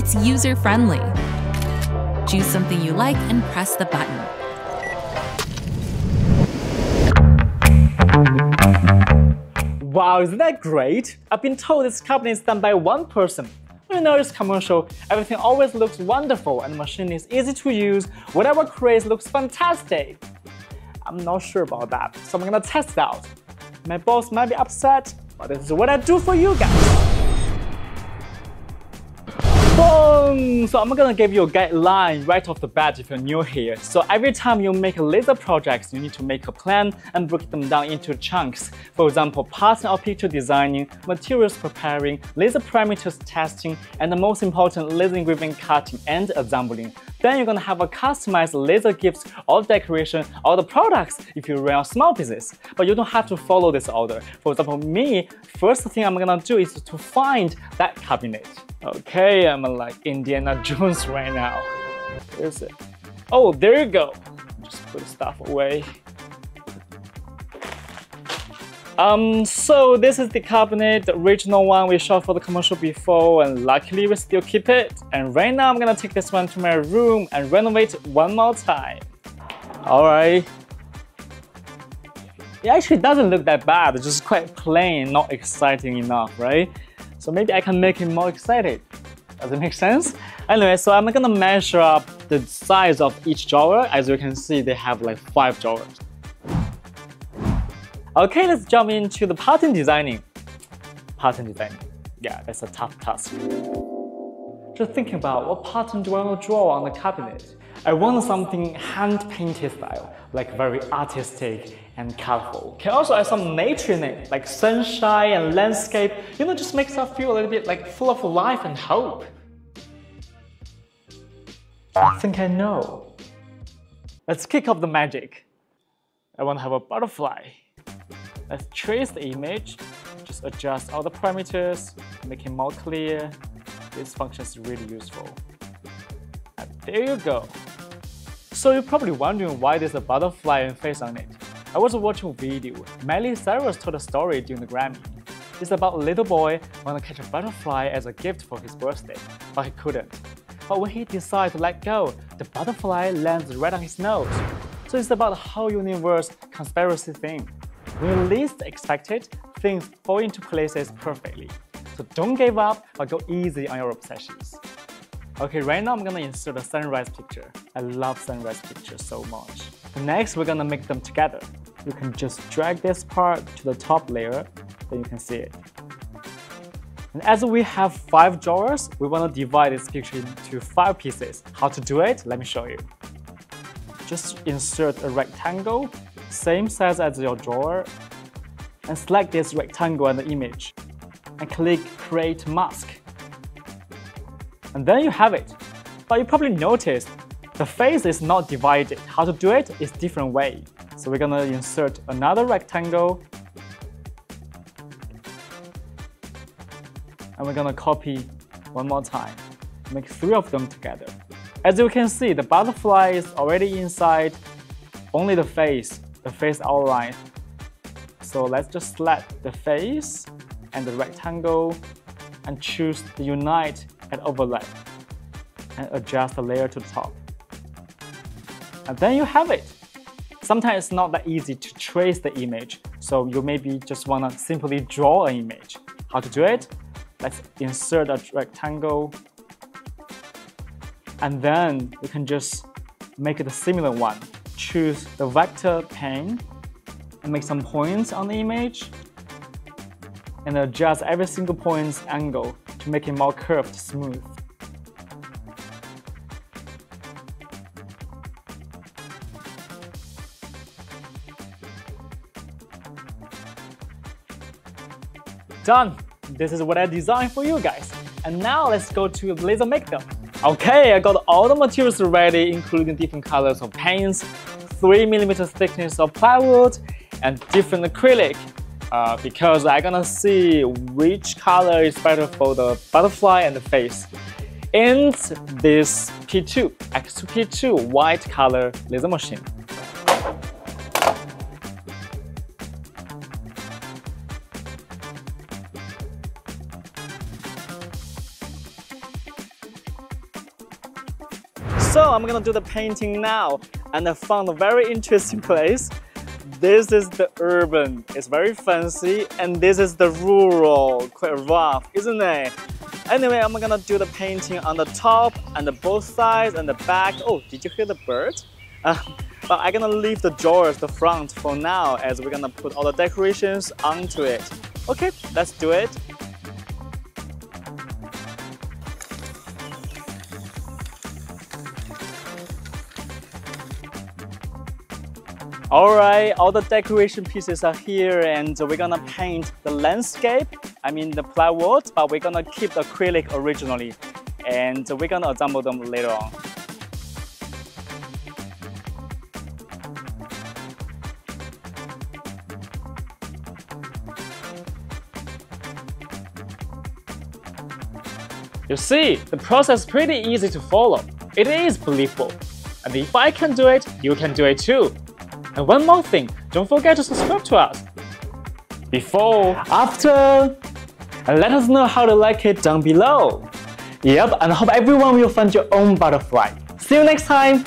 It's user-friendly. Choose something you like and press the button. Wow, isn't that great? I've been told this company is done by one person. You know it's commercial, everything always looks wonderful and the machine is easy to use, whatever creates looks fantastic. I'm not sure about that, so I'm gonna test it out. My boss might be upset, but this is what I do for you guys. So I'm gonna give you a guideline right off the bat if you're new here. So every time you make a laser projects, you need to make a plan and break them down into chunks. For example, pattern or picture designing, materials preparing, laser parameters testing, and the most important, laser engraving cutting and assembling. Then you're gonna have a customized laser gifts or decoration or the products if you run a small business. But you don't have to follow this order. For example, me, first thing I'm gonna do is to find that cabinet. Okay, I'm like Indiana Jones right now. Where is it? Oh, there you go. Just put stuff away. Um, so this is the cabinet, the original one we shot for the commercial before, and luckily we still keep it. And right now I'm gonna take this one to my room and renovate one more time. Alright. It actually doesn't look that bad, it's just quite plain, not exciting enough, right? So maybe I can make it more excited. Does it make sense? Anyway, so I'm gonna measure up the size of each drawer. As you can see, they have like five drawers. Okay, let's jump into the pattern designing. Pattern designing. Yeah, that's a tough task. Just thinking about what pattern do I want to draw on the cabinet. I want something hand-painted style, like very artistic and colorful. Can also add some nature in it, like sunshine and landscape. You know, just makes us feel a little bit like full of life and hope. I think I know. Let's kick off the magic. I want to have a butterfly. Let's trace the image, just adjust all the parameters, make it more clear. This function is really useful. And there you go. So you're probably wondering why there's a butterfly and face on it. I was watching a video. Miley Cyrus told a story during the Grammy. It's about a little boy wanted to catch a butterfly as a gift for his birthday, but he couldn't. But when he decided to let go, the butterfly lands right on his nose. So it's about how universe conspiracy thing. When you least expect it, things fall into places perfectly. So don't give up, but go easy on your obsessions. Okay, right now I'm gonna insert a sunrise picture. I love sunrise pictures so much. Next, we're gonna make them together. You can just drag this part to the top layer, then you can see it. And as we have five drawers, we wanna divide this picture into five pieces. How to do it? Let me show you. Just insert a rectangle, same size as your drawer, and select this rectangle and the image, and click Create Mask. And then you have it. But you probably noticed the face is not divided. How to do it is different way. So we're gonna insert another rectangle and we're gonna copy one more time. Make three of them together. As you can see, the butterfly is already inside only the face, the face outline. So let's just select the face and the rectangle and choose the unite and overlap and adjust the layer to the top. And then you have it. Sometimes it's not that easy to trace the image, so you maybe just want to simply draw an image. How to do it? Let's insert a rectangle and then you can just make it a similar one. Choose the vector pen and make some points on the image and adjust every single point's angle to make it more curved, smooth. Done! This is what I designed for you guys. And now let's go to laser make them. Okay, I got all the materials ready, including different colors of paints, 3mm thickness of plywood, and different acrylic. Uh, because I'm gonna see which color is better for the butterfly and the face. And this P2, xTool P2 white color laser machine. So I'm gonna do the painting now and I found a very interesting place. This is the urban, it's very fancy and this is the rural, quite rough, isn't it? Anyway, I'm gonna do the painting on the top and the both sides and the back. Oh, did you hear the bird? Uh, but I'm gonna leave the drawers, the front for now as we're gonna put all the decorations onto it. Okay, let's do it. Alright, all the decoration pieces are here and we're gonna paint the landscape, I mean the plywood, but we're gonna keep the acrylic originally and we're gonna assemble them later on. You see, the process is pretty easy to follow. It is believable. And if I can do it, you can do it too. And one more thing, don't forget to subscribe to us. Before, after, and let us know how to like it down below. Yep, and I hope everyone will find your own butterfly. See you next time!